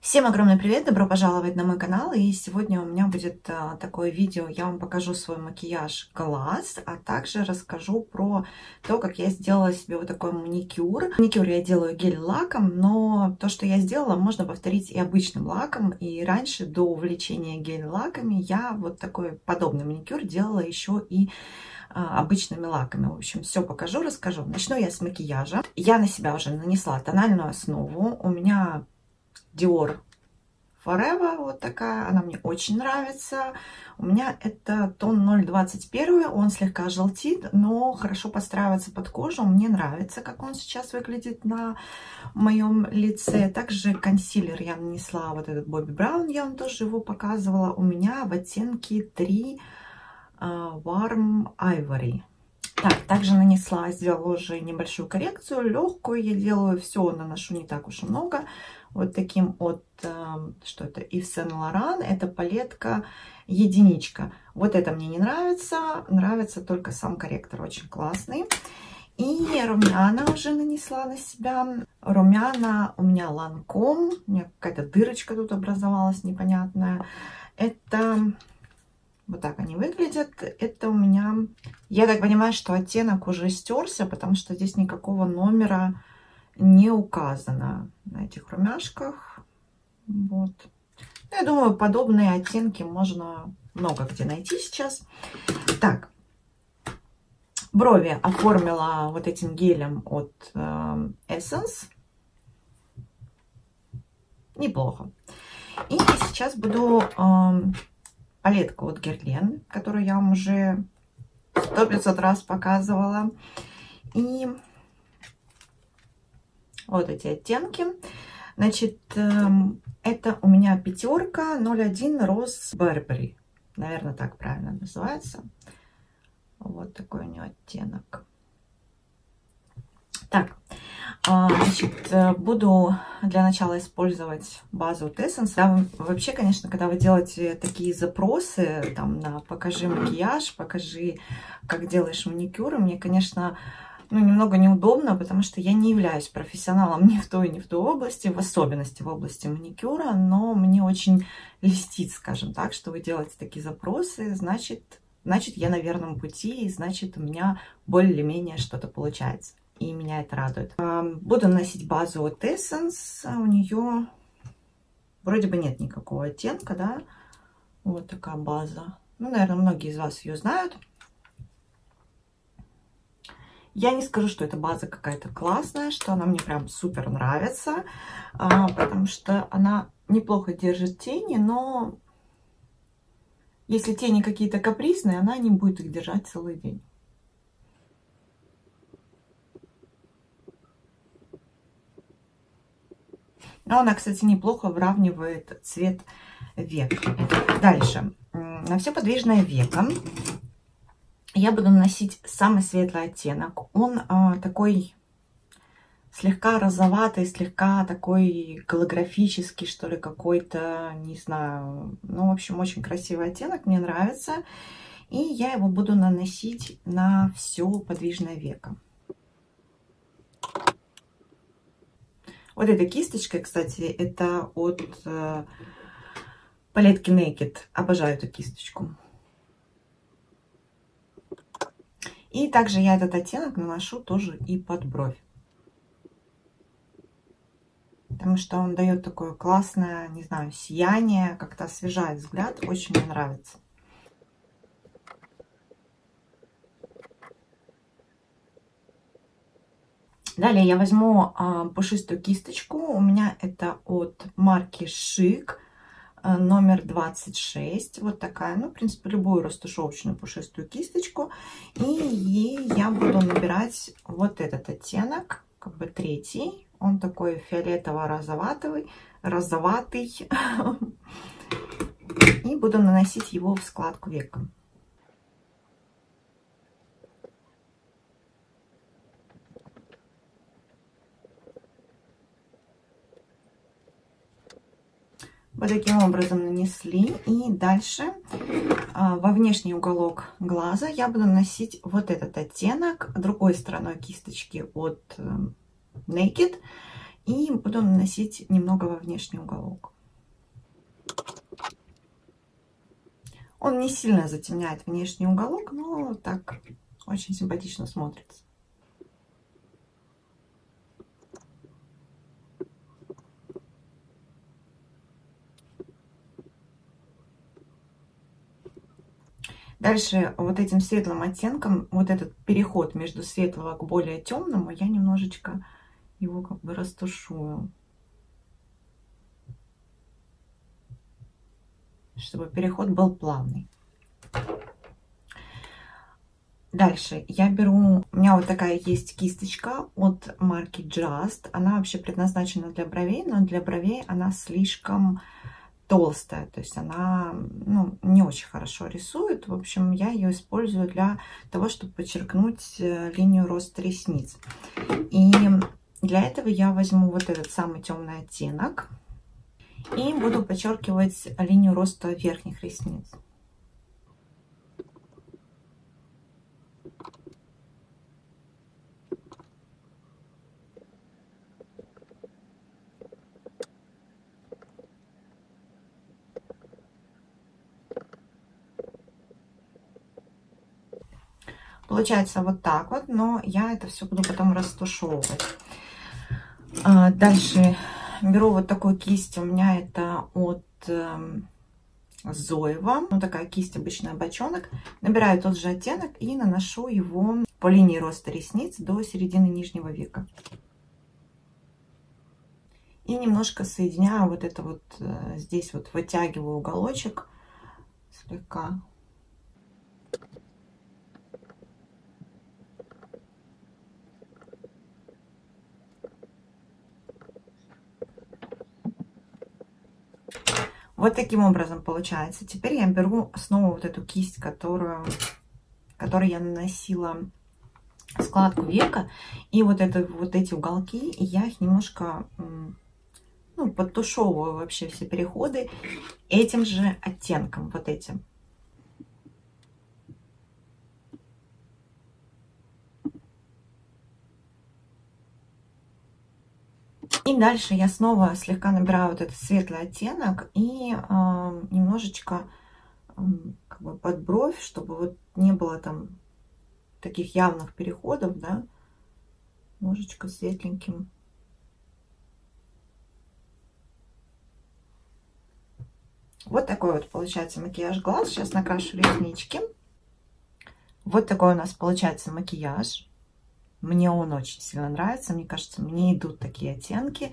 Всем огромный привет, добро пожаловать на мой канал. И сегодня у меня будет а, такое видео, я вам покажу свой макияж глаз, а также расскажу про то, как я сделала себе вот такой маникюр. Маникюр я делаю гель-лаком, но то, что я сделала, можно повторить и обычным лаком. И раньше, до увлечения гель-лаками, я вот такой подобный маникюр делала еще и а, обычными лаками. В общем, все покажу, расскажу. Начну я с макияжа. Я на себя уже нанесла тональную основу. У меня Dior Forever, вот такая, она мне очень нравится. У меня это тон 021, он слегка желтит, но хорошо подстраивается под кожу. Мне нравится, как он сейчас выглядит на моем лице. Также консилер я нанесла, вот этот Бобби Браун, я вам тоже его показывала. У меня в оттенке 3 uh, Warm Ivory. Так, также нанесла, сделала уже небольшую коррекцию, легкую я делаю, все наношу не так уж и много. Вот таким от, эм, что это, Yves Saint Laurent, это палетка единичка. Вот это мне не нравится, нравится только сам корректор, очень классный. И румяна уже нанесла на себя. Румяна у меня ланком, у меня какая-то дырочка тут образовалась непонятная. Это вот так они выглядят. Это у меня... Я так понимаю, что оттенок уже стерся, потому что здесь никакого номера не указано на этих румяшках. Вот. Ну, я думаю, подобные оттенки можно много где найти сейчас. Так, брови оформила вот этим гелем от э, Essence. Неплохо. И сейчас буду э, палетку от Герлен, которую я вам уже сто пятьсот раз показывала. И вот эти оттенки. Значит, эм, это у меня пятерка 01 Rose Burberry. Наверное, так правильно называется. Вот такой у нее оттенок. Так, а, значит, э, буду для начала использовать базу Essence. Да, вообще, конечно, когда вы делаете такие запросы, там, на покажи макияж, покажи, как делаешь маникюр, мне, конечно, ну, немного неудобно, потому что я не являюсь профессионалом ни в той, ни в той области, в особенности в области маникюра, но мне очень льстит, скажем так, что вы делаете такие запросы, значит, значит я на верном пути, и значит у меня более-менее что-то получается и меня это радует. Буду носить базу от Essence, у нее вроде бы нет никакого оттенка, да, вот такая база. Ну, наверное, многие из вас ее знают. Я не скажу, что эта база какая-то классная, что она мне прям супер нравится, а, потому что она неплохо держит тени, но если тени какие-то капризные, она не будет их держать целый день. Но она, кстати, неплохо выравнивает цвет век. Дальше. На все подвижное веко я буду наносить самый светлый оттенок. Он э, такой слегка розоватый, слегка такой голографический, что ли, какой-то, не знаю. Ну, в общем, очень красивый оттенок, мне нравится. И я его буду наносить на все подвижное веко. Вот эта кисточка, кстати, это от э, палетки Naked. Обожаю эту кисточку. И также я этот оттенок наношу тоже и под бровь. Потому что он дает такое классное, не знаю, сияние, как-то освежает взгляд. Очень мне нравится. Далее я возьму а, пушистую кисточку. У меня это от марки Шик номер 26. Вот такая, ну, в принципе, любую растушевочную пушистую кисточку. И ей я буду набирать вот этот оттенок, как бы третий. Он такой фиолетово-розоватый, розоватый. И буду наносить его в складку века. Вот таким образом нанесли. И дальше а, во внешний уголок глаза я буду наносить вот этот оттенок другой стороной кисточки от э, Naked. И буду наносить немного во внешний уголок. Он не сильно затемняет внешний уголок, но так очень симпатично смотрится. Дальше вот этим светлым оттенком, вот этот переход между светлого к более темному, я немножечко его как бы растушую. Чтобы переход был плавный. Дальше я беру, у меня вот такая есть кисточка от марки Just. Она вообще предназначена для бровей, но для бровей она слишком толстая, то есть она ну, не очень хорошо рисует. В общем, я ее использую для того, чтобы подчеркнуть э, линию роста ресниц. И для этого я возьму вот этот самый темный оттенок и буду подчеркивать линию роста верхних ресниц. Получается вот так вот, но я это все буду потом растушевывать. А, дальше беру вот такую кисть, у меня это от э, Зоева. Ну, такая кисть обычная бочонок. Набираю тот же оттенок и наношу его по линии роста ресниц до середины нижнего века. И немножко соединяю вот это вот, э, здесь вот вытягиваю уголочек слегка Вот таким образом получается. Теперь я беру снова вот эту кисть, которую, которой я наносила складку века. И вот, это, вот эти уголки, я их немножко ну, подтушевываю вообще все переходы этим же оттенком, вот этим. И дальше я снова слегка набираю вот этот светлый оттенок и э, немножечко э, как бы под бровь, чтобы вот не было там таких явных переходов, да, немножечко светленьким. Вот такой вот получается макияж глаз. Сейчас накрашу реснички. Вот такой у нас получается макияж. Мне он очень сильно нравится, мне кажется, мне идут такие оттенки,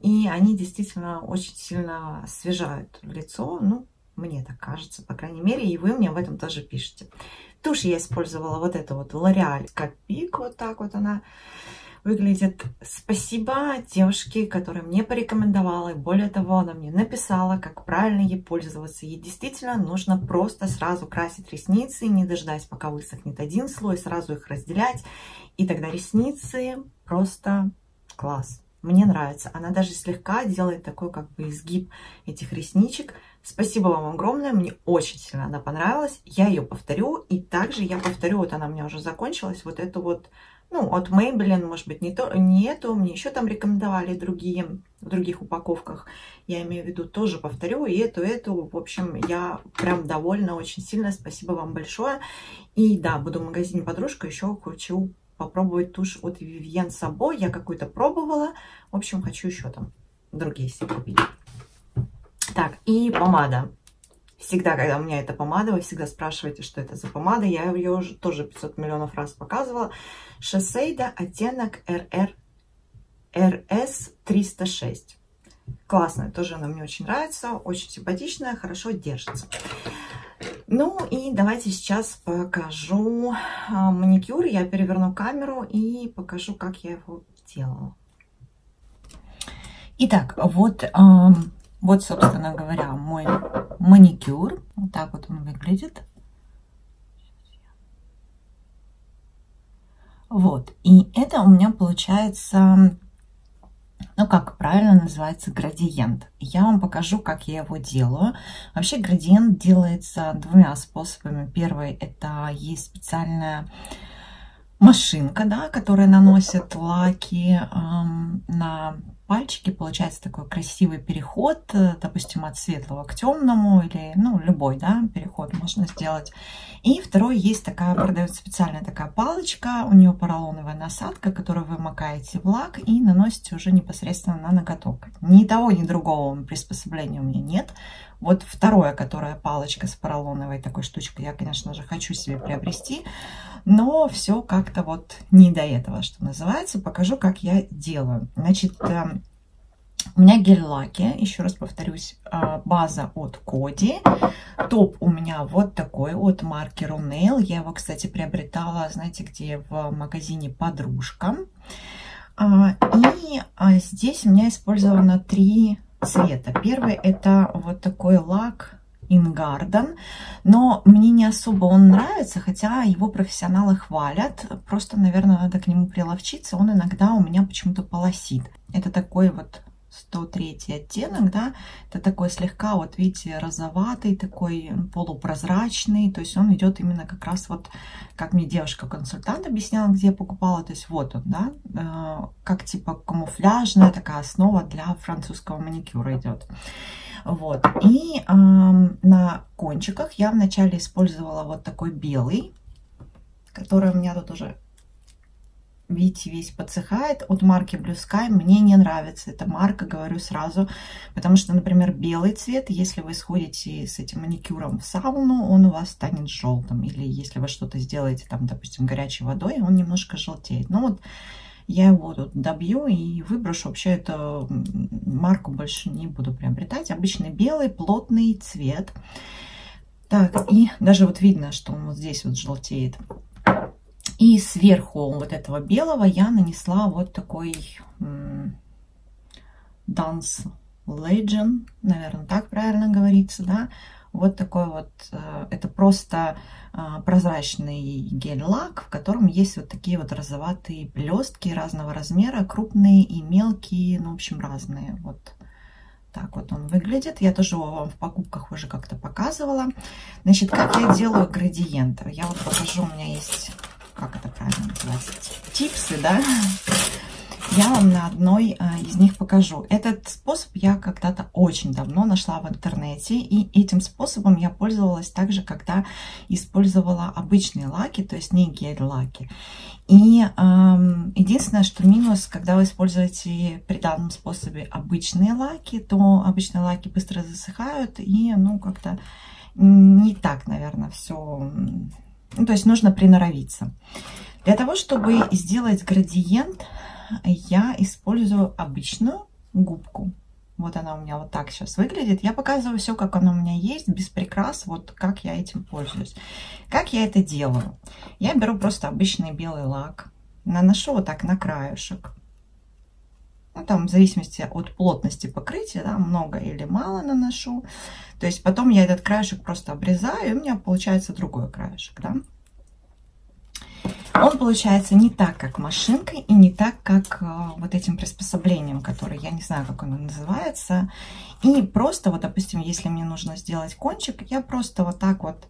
и они действительно очень сильно освежают лицо, ну, мне так кажется, по крайней мере, и вы мне в этом тоже пишете. Тушь я использовала вот эту вот L'Oreal Копик, вот так вот она выглядит. Спасибо девушке, которая мне порекомендовала. И более того, она мне написала, как правильно ей пользоваться. Ей действительно нужно просто сразу красить ресницы, не дожидаясь, пока высохнет один слой, сразу их разделять. И тогда ресницы просто класс. Мне нравится. Она даже слегка делает такой как бы изгиб этих ресничек. Спасибо вам огромное. Мне очень сильно она понравилась. Я ее повторю. И также я повторю, вот она у меня уже закончилась, вот эту вот ну, от Maybelline, может быть, не, то, не эту, мне еще там рекомендовали другие, в других упаковках. Я имею в виду, тоже повторю, и эту, эту. В общем, я прям довольна очень сильно. Спасибо вам большое. И да, буду в магазине подружка, еще хочу попробовать тушь от Vivienne Sabo. Я какую-то пробовала. В общем, хочу еще там другие себе купить. Так, и помада. Всегда, когда у меня эта помада, вы всегда спрашиваете, что это за помада. Я ее уже тоже 500 миллионов раз показывала. Шосейда, оттенок RR, RS 306. Классная, тоже она мне очень нравится, очень симпатичная, хорошо держится. Ну и давайте сейчас покажу а, маникюр. Я переверну камеру и покажу, как я его делала. Итак, вот вот, собственно говоря, мой маникюр. Вот так вот он выглядит. Вот. И это у меня получается, ну, как правильно называется, градиент. Я вам покажу, как я его делаю. Вообще градиент делается двумя способами. Первый, это есть специальная машинка, да, которая наносит лаки эм, на пальчики, получается такой красивый переход, э, допустим, от светлого к темному или, ну, любой, да, переход можно сделать. И второй есть такая, продается специальная такая палочка, у нее поролоновая насадка, которую вы макаете в лак и наносите уже непосредственно на ноготок. Ни того, ни другого приспособления у меня нет. Вот второе, которая палочка с поролоновой такой штучкой, я, конечно же, хочу себе приобрести, но все как-то вот не до этого, что называется. Покажу, как я делаю. Значит, эм, у меня гель-лаки, еще раз повторюсь, а, база от Коди. Топ у меня вот такой от марки Runail. Я его, кстати, приобретала, знаете, где в магазине «Подружка». А, и а, здесь у меня использовано три цвета. Первый это вот такой лак Ингарden, но мне не особо он нравится, хотя его профессионалы хвалят. Просто, наверное, надо к нему приловчиться. Он иногда у меня почему-то полосит. Это такой вот 103 оттенок, да, это такой слегка, вот видите, розоватый, такой полупрозрачный, то есть он идет именно как раз вот, как мне девушка-консультант объясняла, где я покупала, то есть вот он, да, э, как типа камуфляжная такая основа для французского маникюра идет. Вот, и э, на кончиках я вначале использовала вот такой белый, который у меня тут уже видите, весь подсыхает. От марки Blue Sky мне не нравится эта марка, говорю сразу. Потому что, например, белый цвет, если вы сходите с этим маникюром в сауну, он у вас станет желтым. Или если вы что-то сделаете, там, допустим, горячей водой, он немножко желтеет. Ну вот я его тут добью и выброшу. Вообще эту марку больше не буду приобретать. Обычный белый плотный цвет. Так, и даже вот видно, что он вот здесь вот желтеет. И сверху вот этого белого я нанесла вот такой Dance Legend, наверное, так правильно говорится, да. Вот такой вот, э, это просто э, прозрачный гель-лак, в котором есть вот такие вот розоватые блестки разного размера, крупные и мелкие, ну, в общем, разные. Вот так вот он выглядит. Я тоже его вам в покупках уже как-то показывала. Значит, как я делаю градиенты? Я вот покажу, у меня есть как это правильно называется, типсы, да, я вам на одной а, из них покажу. Этот способ я когда-то очень давно нашла в интернете, и этим способом я пользовалась также, когда использовала обычные лаки, то есть не гель-лаки. И эм, единственное, что минус, когда вы используете при данном способе обычные лаки, то обычные лаки быстро засыхают, и, ну, как-то не так, наверное, все ну, то есть нужно приноровиться. Для того, чтобы сделать градиент, я использую обычную губку. Вот она у меня вот так сейчас выглядит. Я показываю все, как оно у меня есть, без прикрас, вот как я этим пользуюсь. Как я это делаю? Я беру просто обычный белый лак, наношу вот так на краешек. Ну, там, в зависимости от плотности покрытия, да, много или мало наношу. То есть потом я этот краешек просто обрезаю, и у меня получается другой краешек, да. Он получается не так, как машинкой, и не так, как э, вот этим приспособлением, которое, я не знаю, как оно называется. И просто, вот, допустим, если мне нужно сделать кончик, я просто вот так вот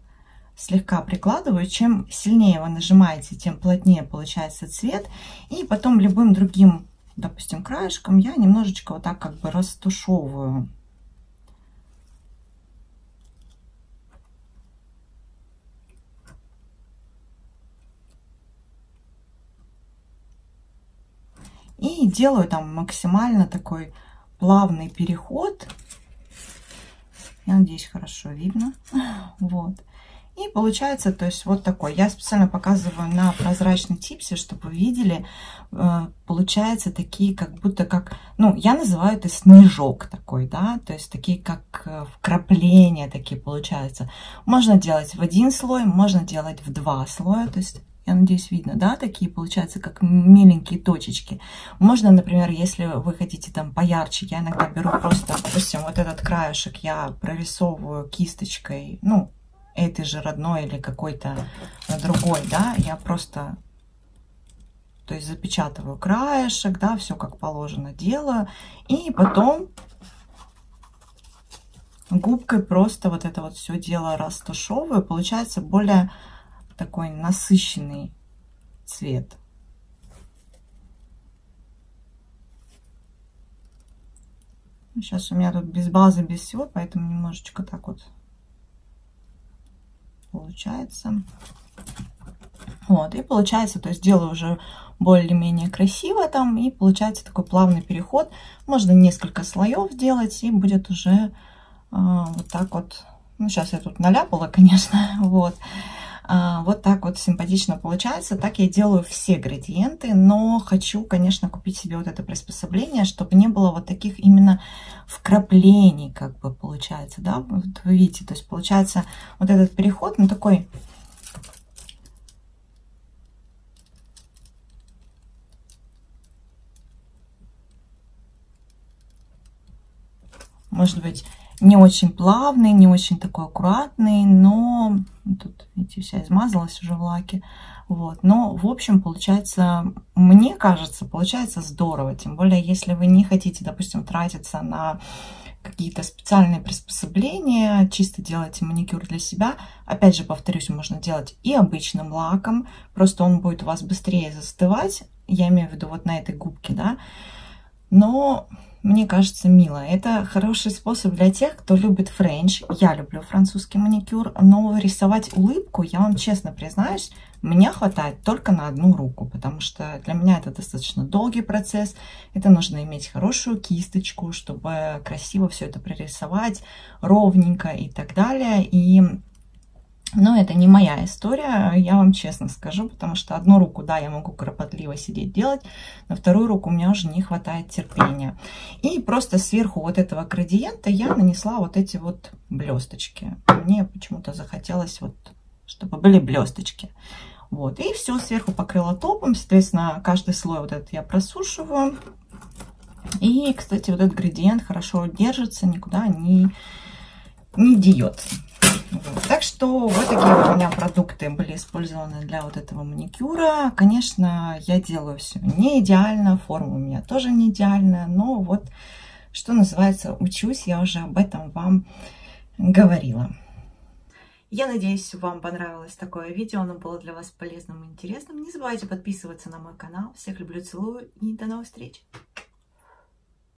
слегка прикладываю. Чем сильнее вы нажимаете, тем плотнее получается цвет. И потом любым другим допустим, краешком, я немножечко вот так как бы растушевываю. И делаю там максимально такой плавный переход. Я надеюсь, хорошо видно. Вот. И получается, то есть вот такой. Я специально показываю на прозрачной типсе, чтобы вы видели. Э, получается такие, как будто как, ну, я называю это снежок такой, да, то есть такие как э, вкрапления такие получаются. Можно делать в один слой, можно делать в два слоя, то есть я надеюсь, видно, да, такие получаются, как миленькие точечки. Можно, например, если вы хотите там поярче, я иногда беру просто, допустим, вот этот краешек я прорисовываю кисточкой, ну, этой же родной или какой-то другой, да, я просто, то есть запечатываю краешек, да, все как положено делаю, и потом губкой просто вот это вот все дело растушевываю, получается более такой насыщенный цвет. Сейчас у меня тут без базы, без всего, поэтому немножечко так вот получается. Вот, и получается, то есть делаю уже более-менее красиво там, и получается такой плавный переход. Можно несколько слоев сделать, и будет уже э, вот так вот. Ну, сейчас я тут наляпала, конечно, вот. А, вот так вот симпатично получается. Так я делаю все градиенты, но хочу, конечно, купить себе вот это приспособление, чтобы не было вот таких именно вкраплений, как бы получается, да, вот вы видите, то есть получается вот этот переход, ну такой может быть, не очень плавный, не очень такой аккуратный, но тут, видите, вся измазалась уже в лаке. Вот. Но, в общем, получается, мне кажется, получается здорово. Тем более, если вы не хотите, допустим, тратиться на какие-то специальные приспособления, чисто делаете маникюр для себя. Опять же, повторюсь, можно делать и обычным лаком, просто он будет у вас быстрее застывать. Я имею в виду вот на этой губке, да. Но мне кажется, мило. Это хороший способ для тех, кто любит френч. Я люблю французский маникюр, но рисовать улыбку, я вам честно признаюсь, мне хватает только на одну руку, потому что для меня это достаточно долгий процесс. Это нужно иметь хорошую кисточку, чтобы красиво все это прорисовать, ровненько и так далее. И но это не моя история, я вам честно скажу, потому что одну руку, да, я могу кропотливо сидеть делать, на вторую руку у меня уже не хватает терпения. И просто сверху вот этого градиента я нанесла вот эти вот блесточки. Мне почему-то захотелось вот, чтобы были блесточки. Вот, и все сверху покрыла топом, соответственно, каждый слой вот этот я просушиваю. И, кстати, вот этот градиент хорошо держится, никуда не, не деется. Так что вот такие у меня продукты были использованы для вот этого маникюра. Конечно, я делаю все не идеально, форма у меня тоже не идеальная, но вот, что называется, учусь, я уже об этом вам говорила. Я надеюсь, вам понравилось такое видео, оно было для вас полезным и интересным. Не забывайте подписываться на мой канал. Всех люблю, целую и до новых встреч!